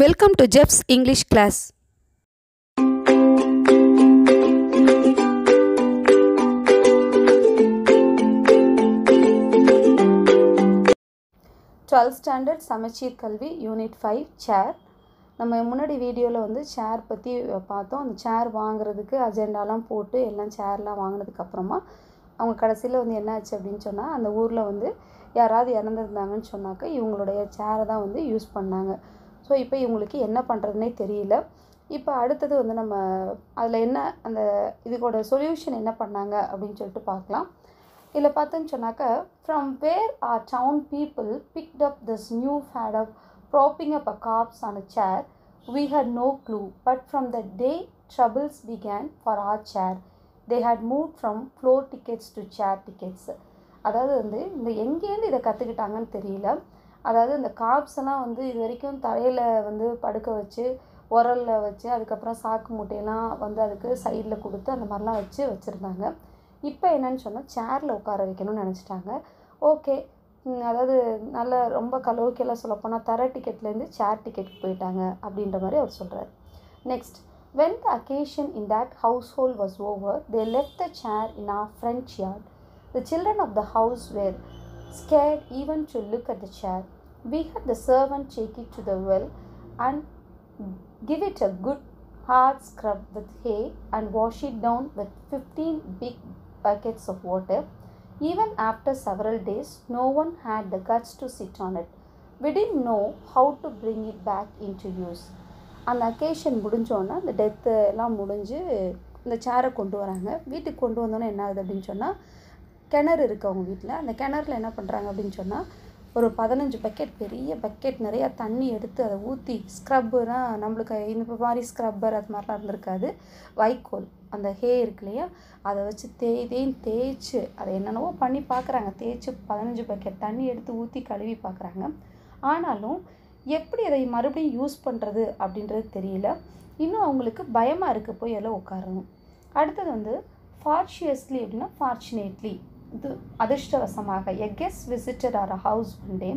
Welcome to Jeff's English class twelfth standard Samacheer Kalvi unit five சேர் நம்ம முன்னாடி வீடியோவில் வந்து சேர் பற்றி பார்த்தோம். அந்த சேர் வாங்குறதுக்கு அஜெண்டாலாம் போட்டு எல்லாம் சேர்லாம் வாங்கினதுக்கப்புறமா அவங்க கடைசியில் வந்து என்னாச்சு அப்படின்னு சொன்னால் அந்த ஊரில் வந்து யாராவது இறந்துருந்தாங்கன்னு சொன்னாக்க இவங்களுடைய சேரை தான் வந்து யூஸ் பண்ணாங்க. ஸோ இப்போ இவங்களுக்கு என்ன பண்ணுறதுனே தெரியல. இப்போ அடுத்தது வந்து நம்ம அதில் என்ன அந்த இதுக்கோட சொல்யூஷன் என்ன பண்ணாங்க அப்படின்னு சொல்லிட்டு பார்க்கலாம். இதில் பார்த்தோன்னு சொன்னாக்க from where our town people picked up this new fad of propping up a corpse on a chair we had no clue but from the day troubles began for our chair they had moved from floor tickets to chair tickets அதாவது வந்து இந்த எங்கேருந்து இதை கற்றுக்கிட்டாங்கன்னு தெரியல. அதாவது இந்த cops எல்லாம் வந்து இது வரைக்கும் தரையில் வந்து படுக்க வச்சு உரலில் வச்சு அதுக்கப்புறம் சாக்கு மூட்டையெல்லாம் வந்து அதுக்கு சைடில் கொடுத்து அந்த மாதிரிலாம் வச்சு வச்சுருந்தாங்க. இப்போ என்னன்னு சொன்னால் சேரில் உட்கார வைக்கணும்னு நினச்சிட்டாங்க. ஓகே அதாவது நல்ல ரொம்ப கலோக்கியெல்லாம் சொல்லப்போனால் தர டிக்கெட்லேருந்து சேர் டிக்கெட் போயிட்டாங்க அப்படின்ற மாதிரி அவர் சொல்கிறார் next when the occasion in that household was over they left the chair in a front yard the children of the house were scared even to look at the chair. We had the servant take it to the well and give it a good hard scrub with hay and wash it down with 15 big buckets of water. Even after several days, no one had the guts to sit on it. We didn't know how to bring it back into use. அந்த occasion முடிஞ்சோன்னா அந்த death எல்லாம் முடிஞ்சு இந்த சேரை கொண்டு வராங்க வீட்டுக்கு கொண்டு வந்தோன்னே என்ன ஆகுது அப்படின்னு சொன்னால் கிணறு இருக்குது அவங்க வீட்டில் அந்த கிணறுல என்ன பண்ணுறாங்க அப்படின்னு சொன்னால் ஒரு பதினஞ்சு பக்கெட் பெரிய பக்கெட் நிறையா தண்ணி எடுத்து அதை ஊற்றி ஸ்க்ரப்புனா நம்மளுக்கு இந்த மாதிரி ஸ்க்ரப்பர் அது மாதிரிலாம் இருந்திருக்காது. வைக்கோல் அந்த ஹே இருக்கு இல்லையா? அதை வச்சு தேய் தேய்ச்சி அதை என்னென்னவோ பண்ணி பார்க்குறாங்க. தேய்ச்சி பதினஞ்சு பக்கெட் தண்ணி எடுத்து ஊற்றி கழுவி பார்க்குறாங்க. ஆனாலும் எப்படி அதை மறுபடியும் யூஸ் பண்ணுறது அப்படின்றது தெரியல. இன்னும் அவங்களுக்கு பயமாக இருக்குது போய் எல்லாம் உட்காரணும். அடுத்தது வந்து ஃபார்ச்சியஸ்லி அப்படின்னா ஃபார்ச்சுனேட்லி இது அதிர்ஷ்டவசமாக. A guest visited our a house one day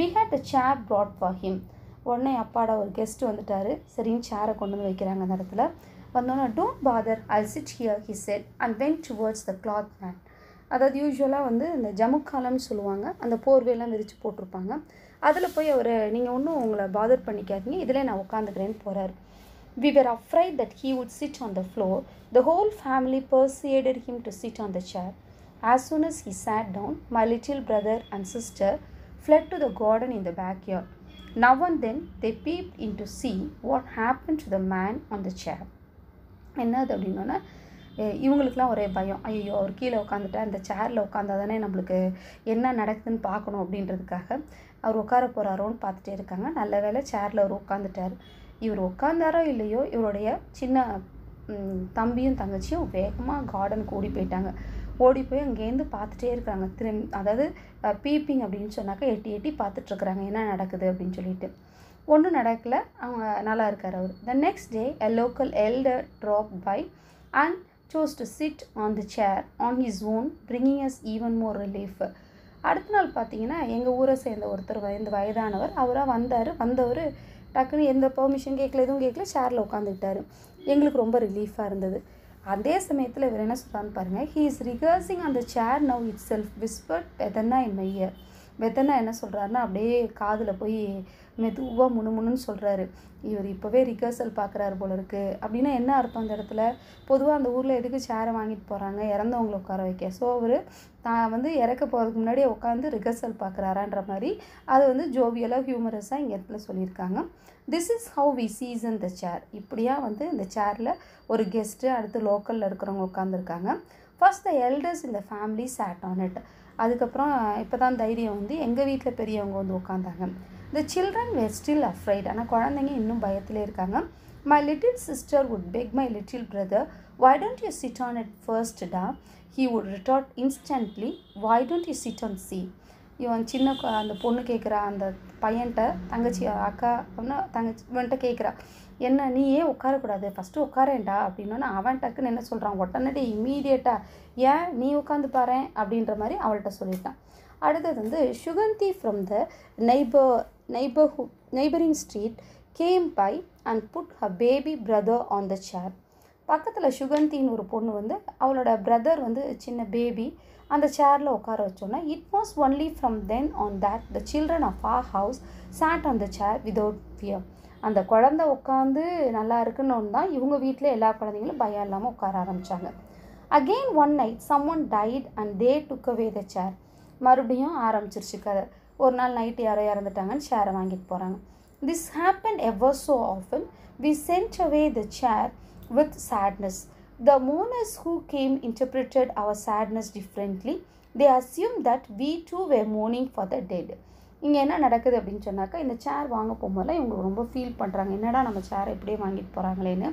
we had the chair brought for him உடனே அப்பாடா ஒரு கெஸ்ட் வந்துட்டார். சரின்னு சேரை கொண்டு வந்து வைக்கிறாங்க அந்த இடத்துல. வந்தோன்னா don't bother I sit here he said and went towards the cloth man அதாவது யூஸ்வலாக வந்து இந்த ஜமுக்காலம்னு சொல்லுவாங்க. அந்த போர்வையெல்லாம் விரித்து போட்டிருப்பாங்க. அதில் போய் அவர் நீங்கள் ஒன்றும் உங்களை பாதர் பண்ணிக்காதீங்க. இதில் நான் உட்காந்துக்கிறேன்னு போகிறார் we were afraid that he would sit on the floor the whole family persuaded him to sit on the chair As soon as he sat down, my little brother and sister fled to the garden in the backyard. Now and then they peeped in to see what happened to the man on the chair. என்னது அப்படின்னோன்னா இவங்களுக்குலாம் ஒரே பயம் ஐயோ அவர் கீழே உட்காந்துட்டா அந்த சேரில் உட்காந்தா தானே நம்மளுக்கு என்ன நடக்குதுன்னு பார்க்கணும் அப்படின்றதுக்காக அவர் உட்கார போகிறாரோன்னு பார்த்துட்டே இருக்காங்க நல்ல வேலை சேரில் அவர் உட்காந்துட்டார் இவர் உட்காந்தாரோ இல்லையோ இவருடைய சின்ன தம்பியும் தங்கச்சியும் வேகமாக கார்டன் கூடி போயிட்டாங்க ஓடி போய் அங்கேருந்து பார்த்துட்டே இருக்கிறாங்க. திரும் அதாவது பீப்பிங் அப்படின்னு சொன்னாக்கா எட்டி எட்டி பார்த்துட்ருக்குறாங்க. என்ன நடக்குது அப்படின்னு சொல்லிட்டு. ஒன்றும் நடக்கலை. அவங்க நல்லா இருக்கார் அவர். The next day a local elder drop by and chose to sit on the chair on his own bringing us even more relief அடுத்த நாள் பார்த்தீங்கன்னா எங்கள் ஊரை சேர்ந்த ஒருத்தர் வயது வயதானவர் அவராக வந்தார். வந்தவர் டக்குன்னு எந்த பெர்மிஷன் கேட்கல எதுவும் கேட்கல சேரில் உட்காந்துக்கிட்டாரு எங்களுக்கு ரொம்ப ரிலீஃபாக இருந்தது. அதே சமயத்தில் இவர் என்ன சொல்கிறான்னு பாருங்கள் ஹீ இஸ் ரிகர்சிங் அந்த chair now itself whispered வெதன்னா இன் மையர் வெதன்னா என்ன சொல்கிறாருன்னா அப்படியே காதில் போய் மெதுவாக முணுமுணுன்னு சொல்கிறாரு இவர் இப்போவே ரிகர்சல் பார்க்குறாரு போல இருக்குது அப்படின்னா என்ன அர்த்தம் அந்த இடத்துல? பொதுவாக அந்த ஊரில் எதுக்கு சேரை வாங்கிட்டு போகிறாங்க இறந்தவங்களை உட்கார வைக்க. ஸோ அவர் தான் வந்து இறக்க போகிறதுக்கு முன்னாடியே உட்காந்து ரிகர்சல் பார்க்குறாரான்ற மாதிரி அது வந்து ஜோவியலாக ஹியூமரஸாக இங்கே இடத்துல சொல்லியிருக்காங்க. This is how we season the chair இப்படியா வந்து இந்த சேரில் ஒரு கெஸ்ட்டு அடுத்து லோக்கலில் இருக்கிறவங்க உட்காந்துருக்காங்க ஃபர்ஸ்ட் த எல்டர்ஸ் இந்த ஃபேமிலி சேட் ஆன் இட் அதுக்கப்புறம் இப்போ தான் தைரியம் வந்து எங்கள் வீட்டில் பெரியவங்க வந்து உட்காந்தாங்க the children were still afraid ஆனால் குழந்தைங்க இன்னும் பயத்தில் இருக்காங்க. My little sister would beg my little brother why don't you sit on it first டா? He would retort instantly why don't you sit on C இவன் சின்ன அந்த பொண்ணு கேட்குறா அந்த பையன்கிட்ட தங்கச்சி அக்கா அப்படின்னா தங்கச்சி இவன்கிட்ட கேட்குறா என்ன நீ ஏன் உட்காரக்கூடாது? ஃபஸ்ட்டு உட்காரேன்டா அப்படின்னா அவன் டக்குன்னு என்ன சொல்கிறான் உடனடி இம்மீடியட்டாக ஏன் நீ உட்காந்து பாரு அப்படின்ற மாதிரி அவள்கிட்ட சொல்லிட்டான் அடுத்தது வந்து Suganthi from the neighbor neighborhood, neighboring street came by and put her baby brother on the chair பக்கத்தில் சுகந்தின்னு ஒரு பொண்ணு வந்து அவளோட பிரதர் வந்து சின்ன பேபி அந்த சேரில் உட்கார வச்சோன்னா it was only from then on that the children of our house sat on the chair without fear அந்த குழந்த உட்காந்து நல்லா இருக்குன்னு தான் இவங்க வீட்டில் எல்லா குழந்தைங்களும் பயம் இல்லாமல் உட்கார ஆரம்பித்தாங்க again one night someone died and they took away the chair மறுபடியும் ஆரம்பிச்சிருச்சு கதை. ஒரு நாள் நைட்டு யாரோ இறந்துட்டாங்கன்னு சேரை வாங்கிட்டு போகிறாங்க this happen ever so often we sent away the chair with sadness the mourners who came interpreted our sadness differently they assume that we too were mourning for the dead இங்கே என்ன நடக்குது அப்படின்னு சொன்னாக்கா இந்த சேர் வாங்க போகும்போதெல்லாம் இவங்க ரொம்ப ஃபீல் பண்ணுறாங்க என்னடா நம்ம சேரை இப்படியே வாங்கிட்டு போகிறாங்களேன்னு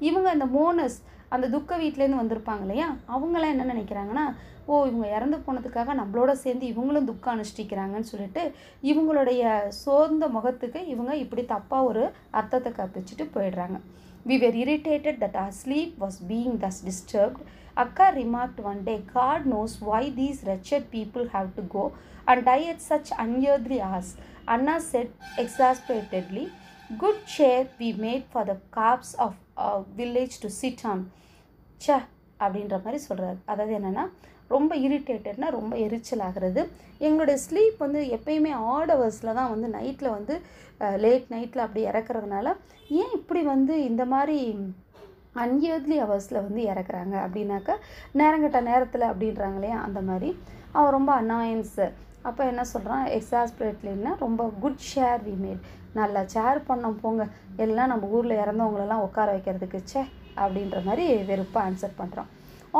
இவங்க அந்த மோனஸ் அந்த துக்க வீட்டிலேருந்து வந்திருப்பாங்க இல்லையா? அவங்களாம் என்ன நினைக்கிறாங்கன்னா ஓ இவங்க இறந்து போனதுக்காக நம்மளோட சேர்ந்து இவங்களும் துக்கம் அனுஷ்டிக்கிறாங்கன்னு சொல்லிட்டு இவங்களுடைய சோர்ந்த முகத்துக்கு இவங்க இப்படி தப்பாக ஒரு அர்த்தத்தை கற்பிச்சுட்டு போயிடுறாங்க. We were irritated that our sleep was being thus disturbed அக்கா remarked one day God knows why these wretched people have to go and die at such unearthly hours Anna said exasperatedly good chair we made for the corpse of village to sit on ச அப்படின்ற மாதிரி சொல்கிறாரு அதாவது என்னென்னா ரொம்ப இரிட்டேட்டட்னா ரொம்ப எரிச்சல் ஆகிறது எங்களுடைய ஸ்லீப் வந்து எப்பயுமே ஆட் ஹவர்ஸில் தான் வந்து நைட்டில் வந்து லேட் நைட்டில் அப்படி இறக்குறதுனால ஏன் இப்படி வந்து இந்த மாதிரி அன்இயர்லி ஹவர்ஸில் வந்து இறக்குறாங்க? அப்படின்னாக்கா நேரங்கட்ட நேரத்தில் அப்படின்றாங்க இல்லையா அந்த மாதிரி. அவன் ரொம்ப அனாயன்ஸு அப்போ என்ன சொல்கிறான் எக்ஸாஸ்பிரேட்லின்னா ரொம்ப குட் ஷேர் வி மேட் நல்லா சேர் பண்ணோம் போங்க. எல்லாம் நம்ம ஊரில் இறந்தவங்களெல்லாம் உட்கார வைக்கிறதுக்கு சே அப்படின்ற மாதிரி வெறுப்பாக ஆன்சர் பண்ணுறோம்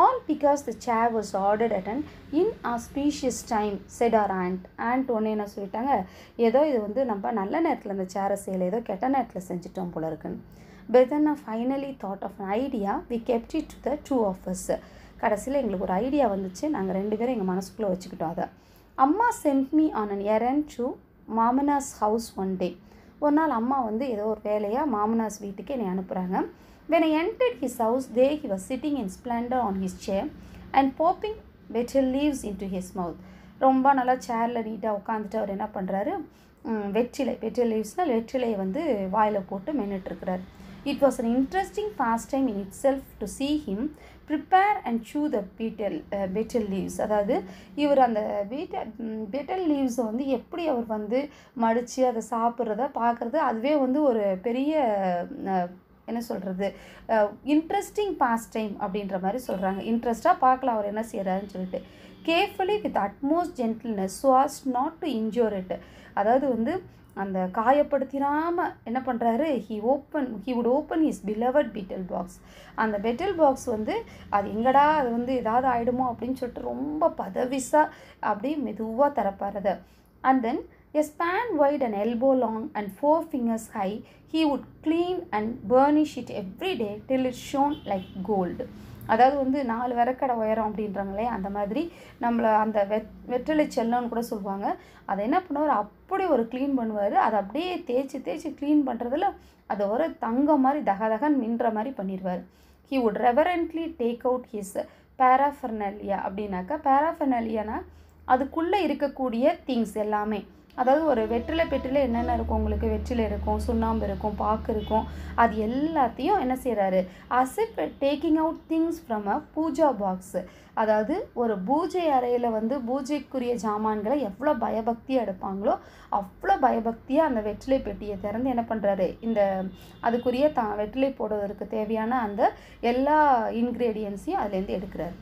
all because the chair was ordered at and in auspicious time said our aunt aunt ஒன்று என்ன சொல்லிட்டாங்க? ஏதோ இது வந்து நம்ம நல்ல நேரத்தில் இந்த சேரை செய்யலை ஏதோ கெட்ட நேரத்தில் செஞ்சுட்டோம் போல இருக்குன்னு. பெதன் finally thought of an idea we kept it to the two of கடைசியில் எங்களுக்கு ஒரு ஐடியா வந்துச்சு. நாங்கள் ரெண்டு பேரும் எங்கள் மனசுக்குள்ளே வச்சுக்கிட்டோம் அதை. அம்மா sent me on an errand to மாமனாஸ் house one day ஒரு நாள் அம்மா வந்து ஏதோ ஒரு வேலையாக மாமனாஸ் வீட்டுக்கு என்னை அனுப்புகிறாங்க when I entered his house there he was sitting in splendour on his chair and popping betel leaves into his mouth ரொம்ப நல்லா சேரில் நீட்டாக உட்காந்துட்டு அவர் என்ன பண்ணுறாரு வெற்றிலை வெற்றிலை லீவ்ஸ்னால் வெற்றிலையை வந்து வாயில் போட்டு மென்னுட்டுருக்கிறார் it was an interesting pastime in itself to see him prepare and chew the betel petal leaves அதாவது இவர் அந்த பீட்டல் பீட்டல் லீவ்ஸை வந்து எப்படி அவர் வந்து மடித்து அதை சாப்பிட்றத பார்க்குறது அதுவே வந்து ஒரு பெரிய என்ன சொல்கிறது இன்ட்ரெஸ்டிங் பாஸ்ட் டைம் அப்படின்ற மாதிரி சொல்கிறாங்க இன்ட்ரெஸ்ட்டாக பார்க்கலாம் அவர் என்ன செய்கிறாருன்னு சொல்லிட்டு. Carefully with utmost gentleness was not to injure it அதாவது வந்து அந்த காயப்படுத்திடாமல் என்ன பண்ணுறாரு he open he would open his beloved betel box அந்த பெட்டல் பாக்ஸ் வந்து அது எங்கடா? அது வந்து ஏதாவது ஆகிடுமோ அப்படின்னு சொல்லிட்டு ரொம்ப பதவிசாக அப்படியே மெதுவாக திறப்பாருது and then a span wide and elbow long and four fingers high he would clean and burnish it every day till it shone like gold அதாவது வந்து நாலு விறக்கடை உயரம் அப்படின்றாங்களே அந்த மாதிரி நம்மளை அந்த வெ வெற்றிலை செல்லம்னு கூட சொல்லுவாங்க. அதை என்ன பண்ணுவார்? அப் அப்படி ஒரு க்ளீன் பண்ணுவார். அதை அப்படியே தேய்ச்சி தேய்ச்சி க்ளீன் பண்ணுறதுல அதை ஒரு தங்கம் மாதிரி தக தகன் மின்ற மாதிரி பண்ணிடுவார் he would reverently take out his paraphernalia அப்படின்னாக்கா பேராஃபர்னலியானா அதுக்குள்ளே இருக்கக்கூடிய திங்ஸ் எல்லாமே. அதாவது ஒரு வெற்றிலை பெட்டியில் என்னென்ன இருக்கும்? உங்களுக்கு வெற்றிலை இருக்கும் சுண்ணாம்பு இருக்கும் பாக்கு இருக்கும். அது எல்லாத்தையும் என்ன செய்கிறாரு as if taking out things from a puja box அதாவது ஒரு பூஜை அறையில் வந்து பூஜைக்குரிய ஜாமான்களை எவ்வளோ பயபக்தியாக எடுப்பாங்களோ அவ்வளோ பயபக்தியாக அந்த வெற்றிலை பெட்டியை திறந்து என்ன பண்ணுறாரு இந்த அதுக்குரிய த வெற்றிலை போடுவதற்கு தேவையான அந்த எல்லா இன்க்ரீடியன்ஸையும் அதுலேருந்து எடுக்கிறாரு.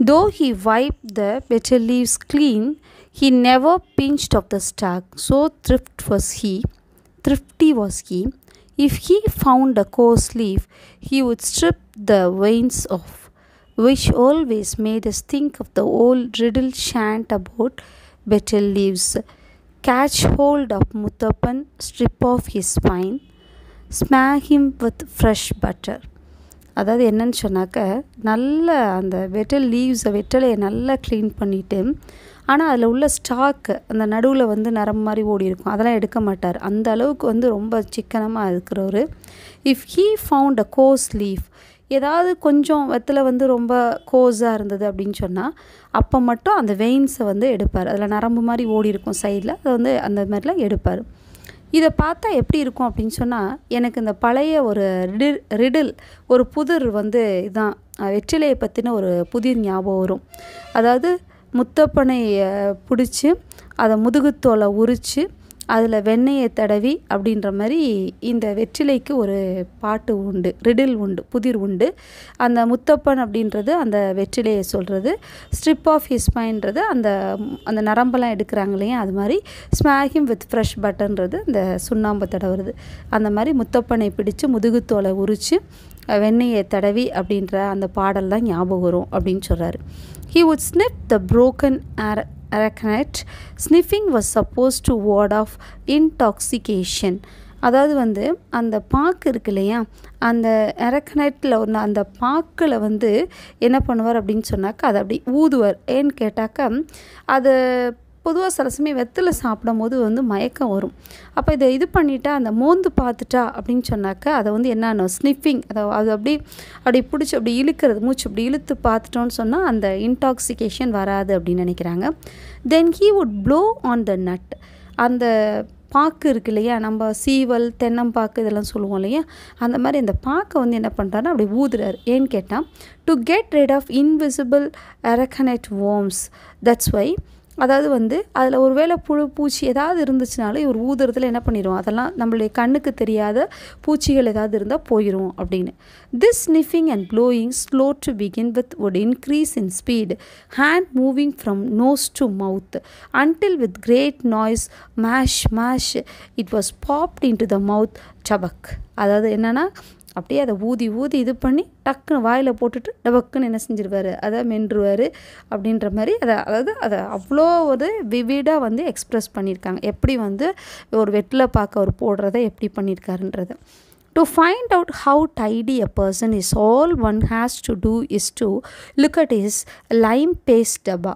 Though he wipe the betel leaves clean he never pinched of the stalk. So thrift was he, thrifty was he. If he found a coarse leaf, he would strip the veins off, which always made us think of the old riddle chant about betel leaves. Catch hold of Mutappan, strip off his spine, smack him with fresh butter. அதாவது என்னன்னு சொன்னாக்க நல்ல அந்த வெட்டல் லீவ்ஸை வெட்டலையை நல்லா clean பண்ணிவிட்டு ஆனால் அதில் உள்ள ஸ்டாக்கு அந்த நடுவில் வந்து நரம் மாதிரி ஓடி இருக்கும் அதெல்லாம் எடுக்க மாட்டார். அந்த அளவுக்கு வந்து ரொம்ப சிக்கனமாக இருக்கிறவர். If he found a coarse leaf ஏதாவது கொஞ்சம் வெத்தில் வந்து ரொம்ப கோஸாக இருந்தது அப்படின்னு சொன்னால் அப்போ மட்டும் அந்த வெயின்ஸை வந்து எடுப்பார். அதில் நரம்பு மாதிரி ஓடி இருக்கும் சைடில் அதை வந்து அந்த மாதிரிலாம் எடுப்பார். இதை பார்த்தா எப்படி இருக்கும் அப்படின்னு சொன்னால் எனக்கு இந்த பழைய ஒரு ரிடில் ரிடில் ஒரு புதிர் வந்து இதான் வெற்றிலையை பற்றின ஒரு புதிர் ஞாபகம் வரும். அதாவது முத்தப்பனையை பிடிச்சி அதை முதுகுத்தோலை உரித்து அதில் வெண்ணெயை தடவி அப்படின்ற மாதிரி இந்த வெற்றிலைக்கு ஒரு பாட்டு உண்டு ரிடில் உண்டு புதிர் உண்டு. அந்த முத்தப்பன் அப்படின்றது அந்த வெற்றிலையை சொல்கிறது ஸ்ட்ரிப் ஆஃப் ஹிஸ்மைன்றது அந்த அந்த நரம்பெல்லாம் எடுக்கிறாங்க இல்லையா? அது மாதிரி ஸ்மாகிம் வித் ஃப்ரெஷ் பட்டன்றது இந்த சுண்ணாம்பு தடவுறது. அந்த மாதிரி முத்தப்பனை பிடிச்சு முதுகுத்தோலை உரித்து வெண்ணெயை தடவி அப்படின்ற அந்த பாடல் தான் ஞாபகம் வரும் அப்படின்னு சொல்கிறாரு he would snip the broken air areca nut sniffing was supposed to ward off intoxication அதாவது வந்து அந்த பாக்கு இருக்கு இல்லையா? அந்த அரக்கனட்டில் ஒன்று அந்த பாக்கில் வந்து என்ன பண்ணுவார் அப்படின்னு சொன்னாக்கா அதை அப்படி ஊதுவார். ஏன்னு கேட்டாக்கா அது பொதுவாக சில சமயம் வெத்தில் சாப்பிடும் போது வந்து மயக்கம் வரும். அப்போ இதை இது பண்ணிட்டா அந்த மோந்து பார்த்துட்டா அப்படின்னு சொன்னாக்கா அதை வந்து என்னென்ன ஸ்னிஃபிங் அதை அது அப்படி அப்படி பிடிச்சி அப்படி இழுக்கிறது மூச்சு அப்படி இழுத்து பார்த்துட்டோன்னு சொன்னால் அந்த இன்டாக்சிகேஷன் வராது அப்படின்னு நினைக்கிறாங்க. Then he would blow on the nut அந்த பாக்கு இருக்கு இல்லையா நம்ம சீவல் தென்னம்பாக்கு இதெல்லாம் சொல்லுவோம் இல்லையா அந்த மாதிரி அந்த பாக்கை வந்து என்ன பண்ணுறாருன்னா அப்படி ஊதுறாரு. ஏன்னு கேட்டால் to get rid of invisible areca nut worms that's why அதாவது வந்து அதில் ஒரு வேளை புழு பூச்சி ஏதாவது இருந்துச்சுனாலும் இவர் ஊதுறதுல என்ன பண்ணிடுவோம் அதெல்லாம் நம்மளுடைய கண்ணுக்கு தெரியாத பூச்சிகள் ஏதாவது இருந்தால் போயிடும் அப்படின்னு. This sniffing and blowing slow to begin with would increase in speed hand moving from nose to mouth until with great noise mash mash it was popped into the mouth சபக் அதாவது என்னென்னா அப்படியே அதை ஊதி ஊதி இது பண்ணி டக்குன்னு வாயில் போட்டுட்டு டபக்குன்னு என்ன செஞ்சிருவார்? அதை மென்றுவார் அப்படின்ற மாதிரி அதை அதாவது அதை அவ்வளோ ஒரு விவிடாக வந்து எக்ஸ்ப்ரெஸ் பண்ணியிருக்காங்க. எப்படி வந்து ஒரு வெட்டில் பார்க்க அவர் போடுறதை எப்படி பண்ணியிருக்காருன்றது. To find out how tidy a person is all one has to do is to look at his lime paste டப்பா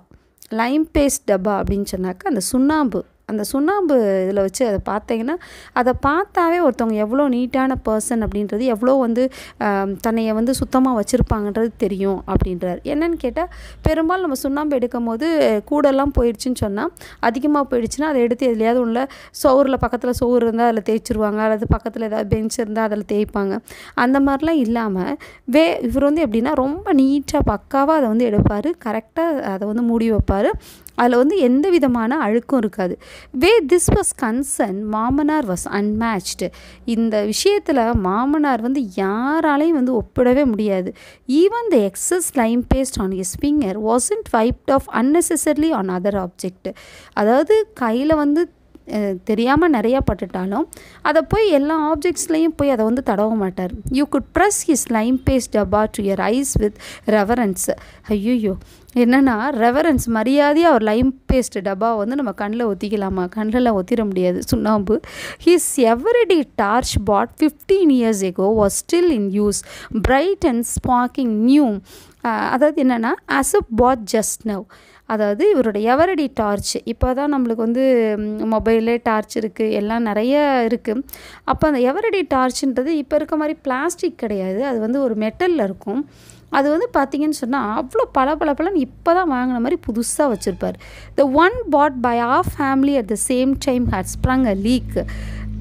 லைம் பேஸ்ட் டப்பா அப்படின்னு சொன்னாக்கா அந்த சுண்ணாம்பு அந்த சுண்ணாம்பு இதில் வச்சு அதை பார்த்தீங்கன்னா அதை பார்த்தாவே ஒருத்தவங்க எவ்வளோ நீட்டான பர்சன் அப்படின்றது எவ்வளோ வந்து தன்னையை வந்து சுத்தமாக வச்சுருப்பாங்கன்றது தெரியும் அப்படின்றார். என்னன்னு கேட்டால் பெரும்பாலும் நம்ம சுண்ணாம்பு எடுக்கும் போது கூடெல்லாம் போயிடுச்சுன்னு சொன்னால் அதிகமாக போயிடுச்சுன்னா அதை எடுத்து எதுலையாவது உள்ள சோறில் பக்கத்தில் சோறு இருந்தால் அதில் தேய்ச்சிருவாங்க அல்லது பக்கத்தில் ஏதாவது பெஞ்ச் இருந்தால் அதில் தேய்ப்பாங்க. அந்த மாதிரிலாம் இல்லாமல் வே இவர் வந்து எப்படின்னா ரொம்ப நீட்டாக பக்காவாக அதை வந்து எடுப்பார். கரெக்டாக அதை வந்து மூடி வைப்பார். அதில் வந்து எந்த விதமான அழுக்கும் இருக்காது. Where this was concern Mamanar was unmatched இந்த விஷயத்தில் மாமனார் வந்து யாராலையும் வந்து ஒப்பிடவே முடியாது. Even the excess lime paste on his finger wasn't wiped off unnecessarily on other object அதாவது கையில் வந்து தெரியாமல் நிறையா பட்டுட்டாலும் அதை போய் எல்லா ஆப்ஜெக்ட்ஸ்லேயும் போய் அதை வந்து தடவ மாட்டார். You could press his lime paste டப்பா to your eyes with reverence ஐயோ என்னென்னா ரெவரன்ஸ் மரியாதையாக ஒரு லைம் பேஸ்ட் டப்பா வந்து நம்ம கண்ணில் ஒத்திக்கலாமா? கண்ணில் ஒத்திட முடியாது. சுண்ணாம்பு. His Eveready torch bought fifteen years ago was still in use bright and sparkling new அதாவது என்னென்னா as a bought just now அதாவது இவரோட எவரடி டார்ச். இப்போ தான் நம்மளுக்கு வந்து மொபைலே டார்ச் இருக்குது எல்லாம் நிறைய இருக்குது அப்போ அந்த எவரடி டார்ச்ன்றது இப்போ இருக்க மாதிரி பிளாஸ்டிக் கிடையாது. அது வந்து ஒரு மெட்டலில் இருக்கும். அது வந்து பார்த்தீங்கன்னு சொன்னால் அவ்வளோ பல பல பலன்னு இப்போ தான் வாங்கின மாதிரி புதுசாக வச்சுருப்பார். The one bought by a family at the same time had sprung a leak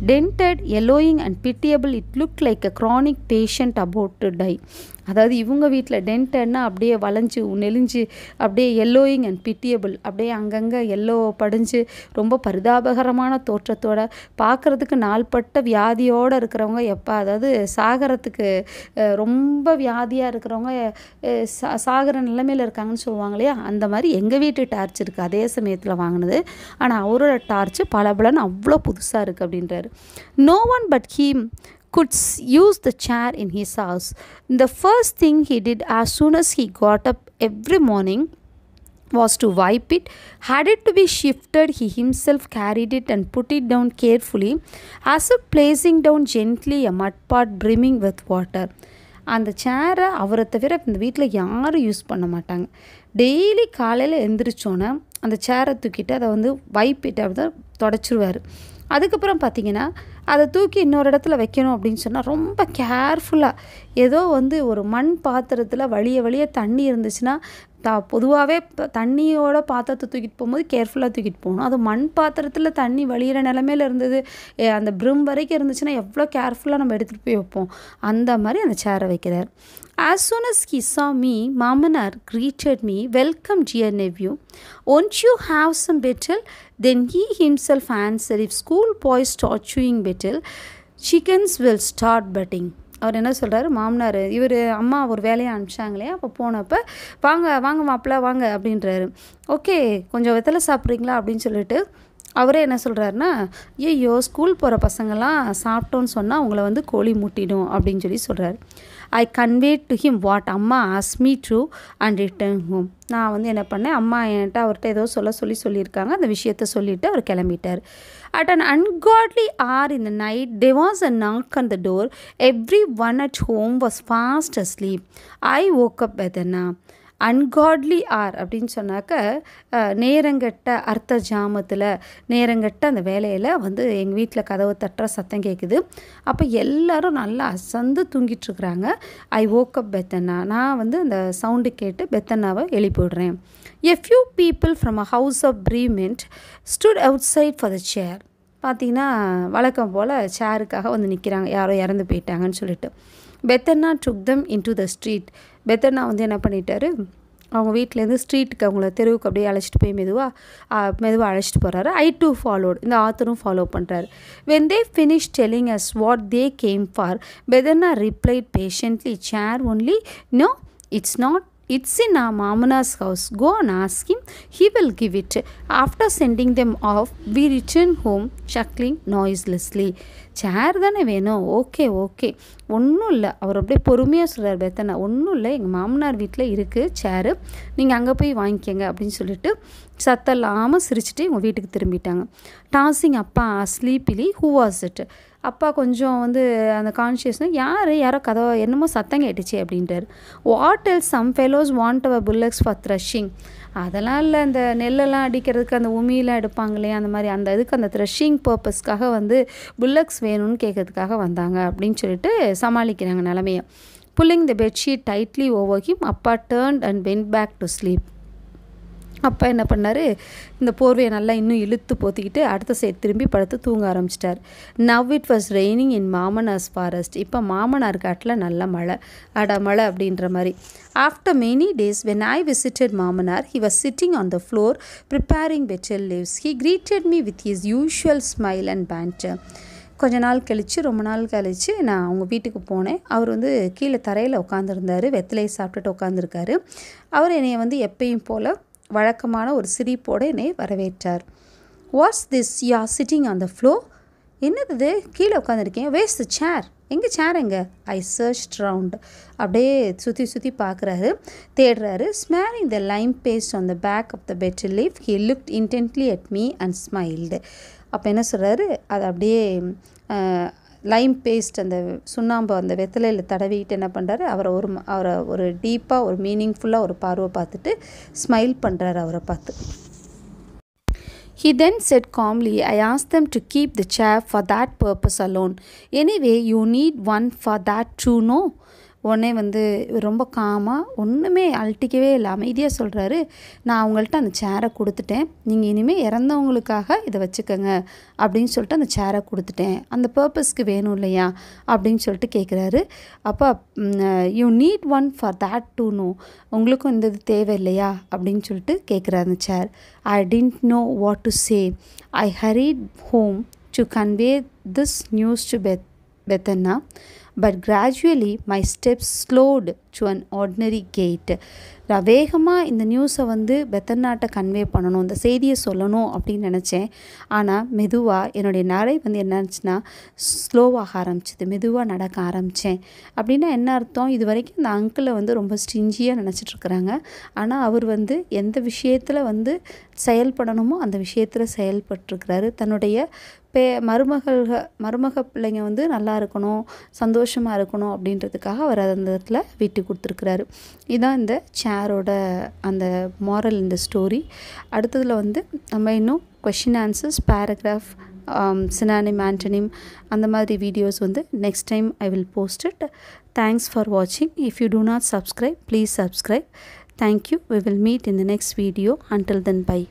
dented yellowing and pitiable it look like a chronic patient about to die அதாவது இவங்க வீட்டில் டென்டட்னா அப்படியே வளைஞ்சு நெளிஞ்சு அப்படியே எல்லோயிங் அண்ட் பிட்டியபிள் அப்படியே அங்கங்கே எல்லோ படிஞ்சு ரொம்ப பரிதாபகரமான தோற்றத்தோட பார்க்குறதுக்கு நாள்பட்ட வியாதியோடு இருக்கிறவங்க எப்போ அதாவது சாகரத்துக்கு ரொம்ப வியாதியாக இருக்கிறவங்க சா சாகிற நிலைமையில் இருக்காங்கன்னு சொல்லுவாங்க இல்லையா? அந்த மாதிரி எங்கள் வீட்டு டார்ச் இருக்குது அதே சமயத்தில் வாங்கினது. ஆனால் அவரோட டார்ச்சு பளபளன்னு அவ்வளோ புதுசாக இருக்குது அப்படின்றாரு. No one but him could use the chair in his house. The first thing he did as soon as he got up every morning was to wipe it. Had it to be shifted, he himself carried it and put it down carefully, as if placing down gently a mud pot brimming with water. அந்த சேரை அவரை தவிர இந்த வீட்டில் யாரும் use பண்ண மாட்டாங்க daily காலையில் எழுந்திரிச்சோன்னே அந்த சேரை தூக்கிட்டு அதை வந்து வைப்பிட்டு அப்படி தான் தொடச்சிருவார் அதுக்கப்புறம் பார்த்திங்கன்னா அதை தூக்கி இன்னொரு இடத்துல வைக்கணும் அப்படின்னு சொன்னால் ரொம்ப கேர்ஃபுல்லாக ஏதோ வந்து ஒரு மண் பாத்திரத்தில் வழிய வழிய தண்ணி இருந்துச்சுன்னா த பொதுவாகவே தண்ணியோட பாத்திரத்தை தூக்கிட்டு போகும்போது கேர்ஃபுல்லாக தூக்கிட்டு போகணும் அது மண் பாத்திரத்தில் தண்ணி வழியிற நிலமையில இருந்தது ஏ, அந்த ப்ரிம் வரைக்கும் இருந்துச்சுன்னா எவ்வளோ கேர்ஃபுல்லாக நம்ம எடுத்துகிட்டு போய் வைப்போம் அந்த மாதிரி அந்த சேரை வைக்கிறார் as soon as he saw Mamanar Mamanar greeted welcome dear dear nephew. Once you have some betel? Then he himself answered, If school boys start chewing betel, chickens will start butting. அவர் என்ன சொல்கிறாரு மாமனார் இவர் அம்மா ஒரு வேலையை அனுப்பிச்சாங்களே அப்போ போனப்போ வாங்க வாங்க மாப்பிள்ள வாங்க அப்படின்றாரு. ஓகே கொஞ்சம் வெத்தலை சாப்பிட்றீங்களா? அப்படின்னு சொல்லிட்டு அவரே என்ன சொல்கிறாருன்னா ஐயோ ஸ்கூல் போகிற பசங்கள்லாம் சாப்பிட்டோன்னு சொன்னால் அவங்கள வந்து கோழி முட்டிடும் அப்படின்னு சொல்லி சொல்கிறாரு I convey to him what அம்மா ask me to and return home நான் வந்து என்ன பண்ணேன்? அம்மா என்கிட்ட அவர்கிட்ட ஏதோ சொல்ல சொல்லி சொல்லியிருக்காங்க. அந்த விஷயத்த சொல்லிவிட்டு அவர் கிளம்பிட்டார். At an ungodly hour in the night there was a knock on the door everyone at home was fast asleep I woke up எதனா அன்காட்லி ஆர் அப்படின்னு சொன்னாக்க நேரங்கெட்ட அர்த்த ஜாமத்தில் நேரங்கெட்ட அந்த வேலையில் வந்து எங்கள் வீட்டில் கதவு தட்டுற சத்தம் கேட்குது அப்போ எல்லாரும் நல்லா அசந்து தூங்கிட்டுருக்குறாங்க ஐ ஓக்கப் பெத்தனா நான் வந்து அந்த சவுண்டு கேட்டு பெத்தனாவை எழுப்பிவிடுறேன். A few people from a house of bereavement stood outside for the chair பார்த்தீங்கன்னா வழக்கம் போல் சேருக்காக வந்து நிற்கிறாங்க யாரோ இறந்து போயிட்டாங்கன்னு சொல்லிட்டு. Peddana took them into the street Peddana வந்து என்ன பண்ணிட்டாரு? அவங்க வீட்டிலேருந்து ஸ்ட்ரீட்டுக்கு அவங்கள தெருவுக்கு அப்படியே அழைச்சிட்டு போய் மெதுவாக மெதுவாக அழைச்சிட்டு போகிறாரு ஐ டூ ஃபாலோட் இந்த ஆத்தரும் ஃபாலோ பண்ணுறாரு when they finish telling us what they came for பெதர்னா replied patiently chair only no it's not It's in our Mamana's house. Go and ask him. He will give it. After sending them off, we return home, chuckling noiselessly. Chair தானே வேணும் okay okay ஒன்றும் இல்லை அவர் அப்படியே பொறுமையாக சொல்கிறார் பெத்தனா ஒன்றும் இல்லை எங்கள் மாமனார் வீட்டில் இருக்குது சேரு நீங்கள் அங்கே போய் வாங்கிக்கங்க அப்படின்னு சொல்லிட்டு சத்தம் இல்லாமல் சிரிச்சிட்டு இவங்க வீட்டுக்கு திரும்பிட்டாங்க டாசிங் அப்பா ஸ்லீப்பிலி ஹூ வாஸ் இட் அப்பா கொஞ்சம் வந்து அந்த கான்ஷியஸ்னால் யார்? யாரோ கதவை என்னமோ சத்தம் கேட்டுச்சு அப்படின்றார் what else some fellows want our bullocks for threshing அதெல்லாம் இல்லை அந்த நெல்லெல்லாம் அடிக்கிறதுக்கு அந்த உமியெலாம் எடுப்பாங்களே அந்த மாதிரி அந்த இதுக்கு அந்த த்ரெஷிங் பர்பஸ்க்காக வந்து புல்லக்ஸ் வேணும்னு கேட்கறதுக்காக வந்தாங்க அப்படின்னு சொல்லிட்டு சமாளிக்கிறாங்க நிலமைய. Pulling the bedsheet tightly over him அப்பா turn and went back to sleep அப்பா என்ன பண்ணார்? இந்த போர்வையை நல்லா இன்னும் இழுத்து போத்திக்கிட்டு அடுத்த சைடு திரும்பி படுத்து தூங்க ஆரம்பிச்சிட்டார். Now it was raining in மாமனார்ஸ் forest இப்போ மாமனார் காட்டில் நல்ல மழை. அட மழை அப்படின்ற மாதிரி. After many days when I visited மாமனார் he was sitting on the floor preparing betel leaves he greeted me with his usual smile and banter கொஞ்ச நாள் கழித்து ரொம்ப நாள் கழித்து நான் அவங்க வீட்டுக்கு போனேன். அவர் வந்து கீழே தரையில் உட்காந்துருந்தார் வெத்தலையை சாப்பிட்டுட்டு உட்காந்துருக்காரு அவர் என்னை வந்து எப்பயும் போல் வழக்கமான ஒரு சிரிப்போடு என்னை வரவேற்றார். What's this yeah sitting on the floor என்னது கீழே உட்காந்துருக்கேன் வேஸ்ட் சேர் எங்கே சேர் எங்கே? ஐ சர்ச் ரவுண்ட் அப்படியே சுற்றி சுற்றி பார்க்குறாரு. தேடுறாரு. Smearing the lime paste on the back of the betel leaf he looked intently at me and smiled அப்போ என்ன சொல்கிறாரு அதை அப்படியே லைம் பேஸ்ட் அந்த சுண்ணாம்பு அந்த வெத்தலையில் தடவிட்டு என்ன பண்ணுறாரு அவரை ஒரு ம- அவரை ஒரு டீப்பாக ஒரு மீனிங்ஃபுல்லாக ஒரு பார்வை பார்த்துட்டு ஸ்மைல் பண்ணுறாரு அவரை பார்த்து He then said calmly, I asked them to keep the chair for that purpose alone. Anyway, you need one for that too, no? உடனே வந்து ரொம்ப காமாக ஒன்றுமே அழட்டிக்கவே இல்லை அமைதியாக சொல்கிறாரு நான் அவங்கள்ட்ட அந்த சேரை கொடுத்துட்டேன். நீங்கள் இனிமேல் இறந்தவங்களுக்காக இதை வச்சுக்கோங்க. அப்படின்னு சொல்லிட்டு அந்த சேரை கொடுத்துட்டேன். அந்த பர்பஸ்க்கு வேணும் இல்லையா? அப்படின்னு சொல்லிட்டு கேட்குறாரு அப்போ you need one for that too no உங்களுக்கும் இந்த இது தேவை இல்லையா? அப்படின்னு சொல்லிட்டு கேட்குறாரு அந்த chair I didn't know what to say I hurried home to convey this news to Beth Peddana but gradually my steps slowed to an ordinary gait நான் வேகமாக இந்த நியூஸை வந்து பெத்தன்னாட்டை கன்வே பண்ணணும் இந்த செய்தியை சொல்லணும் அப்படின்னு நினச்சேன். ஆனால் மெதுவாக என்னுடைய நடை வந்து என்னச்சுன்னா ஸ்லோவாக ஆரம்பிச்சிது. மெதுவாக நடக்க ஆரம்பித்தேன் அப்படின்னா என்ன அர்த்தம்? இது வரைக்கும் இந்த அங்கிளை வந்து ரொம்ப ஸ்டிஞ்சியாக நினச்சிட்ருக்குறாங்க ஆனால் அவர் வந்து எந்த விஷயத்தில் வந்து செயல்படணுமோ அந்த விஷயத்தில் செயல்பட்டுருக்கிறாரு. தன்னுடைய பே மருமகள்க மருமக பிள்ளைங்க வந்து நல்லா இருக்கணும் சந்தோஷமாக இருக்கணும் அப்படின்றதுக்காக அவர் அந்த இடத்துல விட்டு கொடுத்துருக்குறாரு. இதுதான் இந்த சேரோட அந்த மாரல் இந்த ஸ்டோரி அடுத்ததில் வந்து நம்ம இன்னும் question answers paragraph synonym antonym அந்த மாதிரி வீடியோஸ் வந்து next time I will post it thanks for வாட்சிங் if you do not subscribe please subscribe thank you we will meet in the next video until then bye